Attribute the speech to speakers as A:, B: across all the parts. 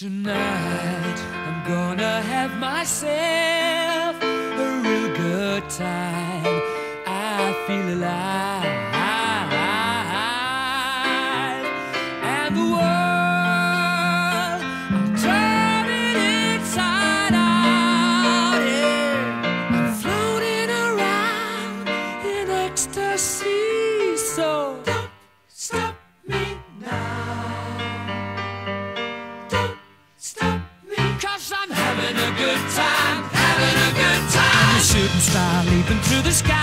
A: Tonight I'm gonna have myself a real good time. I feel alive. And the world, I'm turning inside out. Yeah. I'm floating around in ecstasy. Leaping through the sky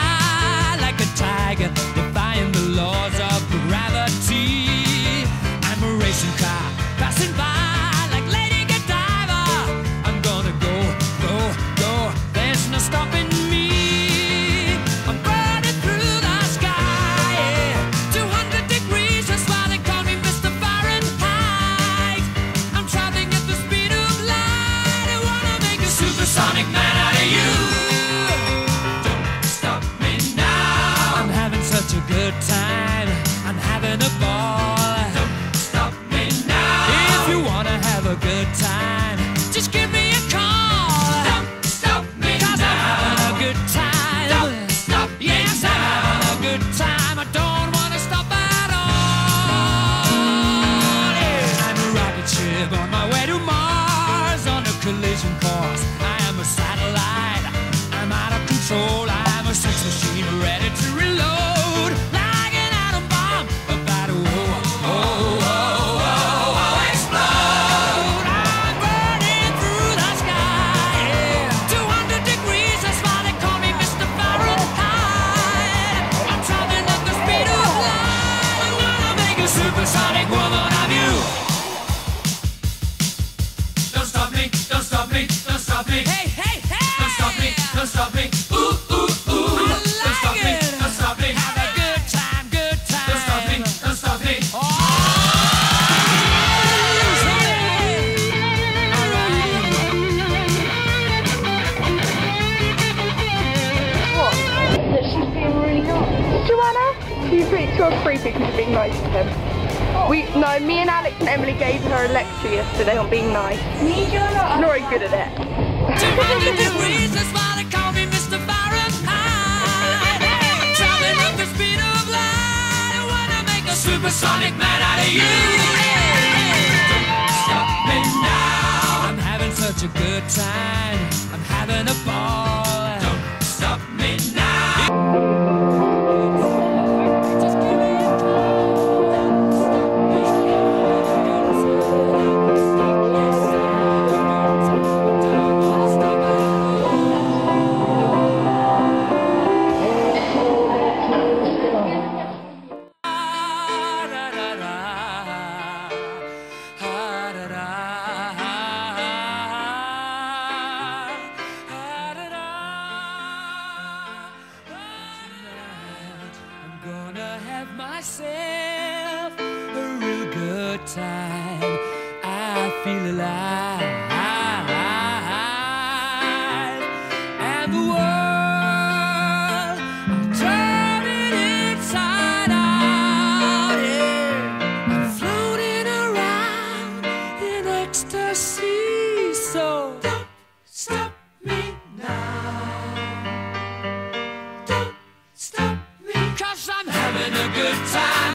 A: good time. I'm having a ball. Don't stop me now. If you wanna have a good time, just give me a call. Don't stop me Cause I'm having a good time. Don't stop yes, I'm having a good time. I don't wanna stop at all. Yeah. I'm a rocket ship on my way to Mars on a collision course. I am a satellite. Stop me. Hey, hey, hey! Don't stop me, don't stop me. Ooh, ooh, ooh. don't stop me, don't stop me. Have a good time, good time. Don't stop me, don't stop me. Oh!
B: What? That she's being really nice. Joanna? She's pretty sure creepy because you're being nice to him. We no, me and Alex and Emily gave her a lecture yesterday on being nice.
C: Me, Joanna?
B: She's not very good at it.
A: 200 degrees, that's why they call me Mr. Fahrenheit. I'm traveling at the speed of light. I wanna make a supersonic man out of you. Don't stop me now. I'm having such a good time. I'm having a ball. myself a real good time. I feel alive. And the world